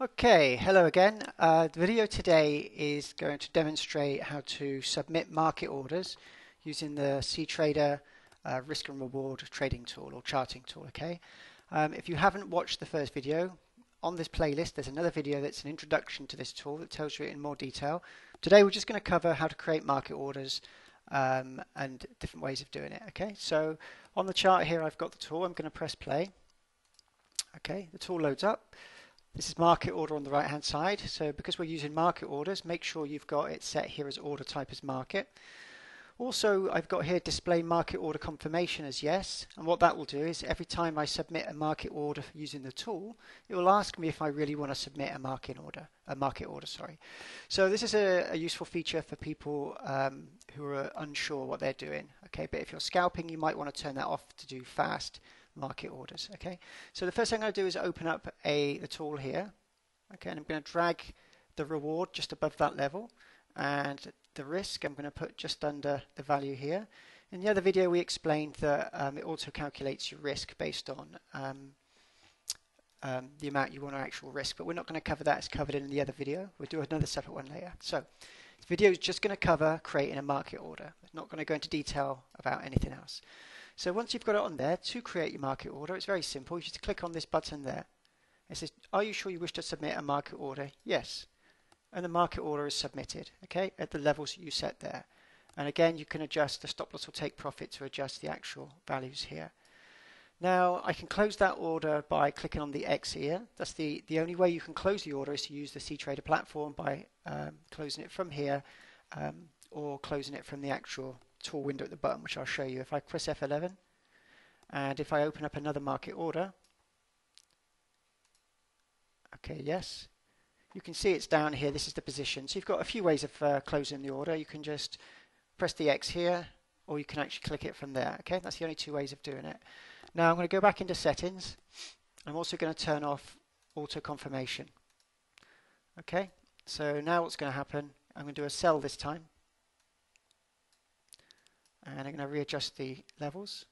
Okay, hello again. Uh, the video today is going to demonstrate how to submit market orders using the CTrader uh, risk and reward trading tool or charting tool. Okay, um, if you haven't watched the first video, on this playlist there's another video that's an introduction to this tool that tells you it in more detail. Today we're just going to cover how to create market orders um, and different ways of doing it. Okay, so on the chart here I've got the tool. I'm going to press play. Okay, the tool loads up. This is market order on the right hand side. So because we're using market orders, make sure you've got it set here as order type as market. Also, I've got here display market order confirmation as yes. And what that will do is every time I submit a market order using the tool, it will ask me if I really want to submit a market order, a market order, sorry. So this is a, a useful feature for people um, who are unsure what they're doing. Okay, but if you're scalping, you might want to turn that off to do fast market orders. Okay, so the first thing I'm going to do is open up a the tool here. Okay, and I'm going to drag the reward just above that level, and the risk I'm going to put just under the value here. In the other video, we explained that um, it also calculates your risk based on um, um, the amount you want to actual risk, but we're not going to cover that. It's covered in the other video. We'll do another separate one later. So this video is just going to cover creating a market order. It's not going to go into detail about anything else. So once you've got it on there, to create your market order, it's very simple. You just click on this button there. It says, are you sure you wish to submit a market order? Yes. And the market order is submitted, okay, at the levels you set there. And again, you can adjust the stop loss or take profit to adjust the actual values here. Now, I can close that order by clicking on the X here. That's the, the only way you can close the order is to use the CTrader platform by um, closing it from here um, or closing it from the actual tool window at the bottom, which I'll show you. If I press F11, and if I open up another market order, okay, yes, you can see it's down here. This is the position. So you've got a few ways of uh, closing the order. You can just press the X here, or you can actually click it from there. Okay, that's the only two ways of doing it. Now I'm going to go back into settings. I'm also going to turn off auto confirmation. Okay, so now what's going to happen? I'm going to do a sell this time and I'm going to readjust the levels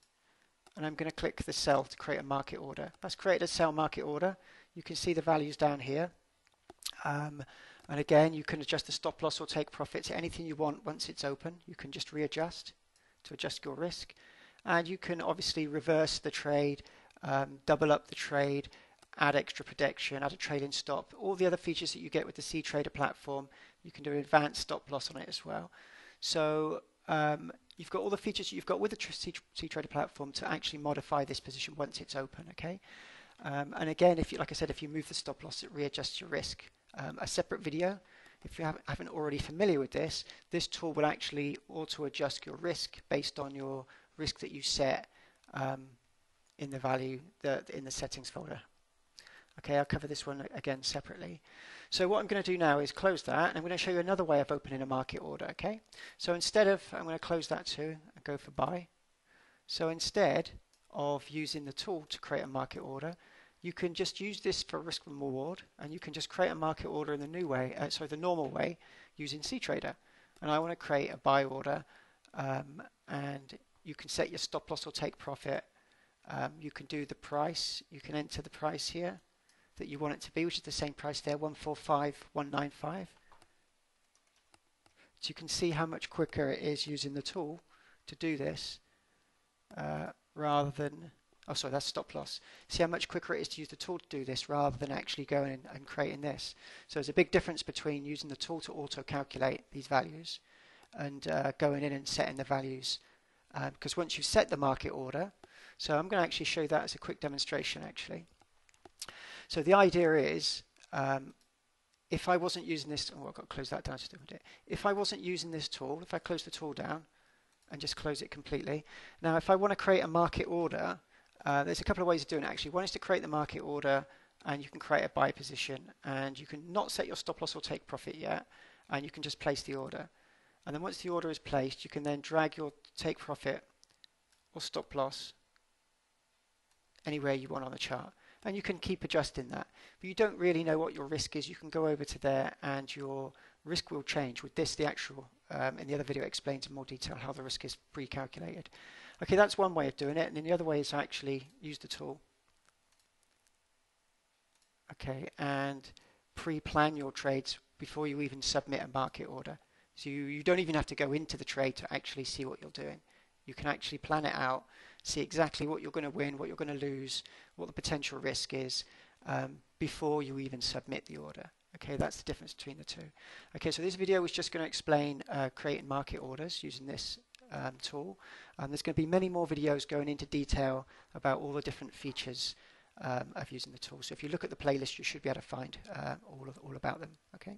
and I'm going to click the sell to create a market order. That's created a sell market order. You can see the values down here. Um, and again, you can adjust the stop loss or take profit to anything you want once it's open. You can just readjust to adjust your risk. And you can obviously reverse the trade, um, double up the trade, add extra protection, add a trailing stop. All the other features that you get with the CTrader platform, you can do an advanced stop loss on it as well. So um, you've got all the features you've got with the CTrader platform to actually modify this position once it's open. Okay, um, and again, if you, like I said, if you move the stop loss, it readjusts your risk. Um, a separate video. If you haven't, already familiar with this, this tool will actually auto adjust your risk based on your risk that you set um, in the value in the settings folder. Okay, I'll cover this one again separately. So what I'm going to do now is close that, and I'm going to show you another way of opening a market order. Okay, so instead of, I'm going to close that too and go for buy. So instead of using the tool to create a market order, you can just use this for risk and reward, and you can just create a market order in the new way, uh, sorry, the normal way, using CTrader. And I want to create a buy order, um, and you can set your stop loss or take profit. Um, you can do the price. You can enter the price here that you want it to be, which is the same price there, 145195. So you can see how much quicker it is using the tool to do this uh, rather than, oh sorry, that's stop loss. See how much quicker it is to use the tool to do this rather than actually going and, and creating this. So there's a big difference between using the tool to auto-calculate these values and uh, going in and setting the values. Because um, once you've set the market order, so I'm going to actually show that as a quick demonstration actually. So the idea is, um, if I wasn't using this, oh, I've got to close that down just a bit. If I wasn't using this tool, if I close the tool down and just close it completely. Now, if I want to create a market order, uh, there's a couple of ways of doing it actually. One is to create the market order and you can create a buy position and you can not set your stop loss or take profit yet and you can just place the order. And then once the order is placed, you can then drag your take profit or stop loss anywhere you want on the chart and you can keep adjusting that. But you don't really know what your risk is. You can go over to there and your risk will change. With this, the actual, um, in the other video, explains in more detail how the risk is pre-calculated. Okay, that's one way of doing it, and then the other way is actually use the tool. Okay, and pre-plan your trades before you even submit a market order. So you, you don't even have to go into the trade to actually see what you're doing. You can actually plan it out, see exactly what you're going to win, what you're going to lose, what the potential risk is um, before you even submit the order. Okay, that's the difference between the two. Okay, so this video was just going to explain uh, creating market orders using this um, tool. And there's going to be many more videos going into detail about all the different features um, of using the tool. So if you look at the playlist, you should be able to find uh, all, of, all about them. Okay.